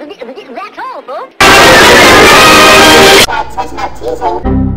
That's all, folks. That's not teasing.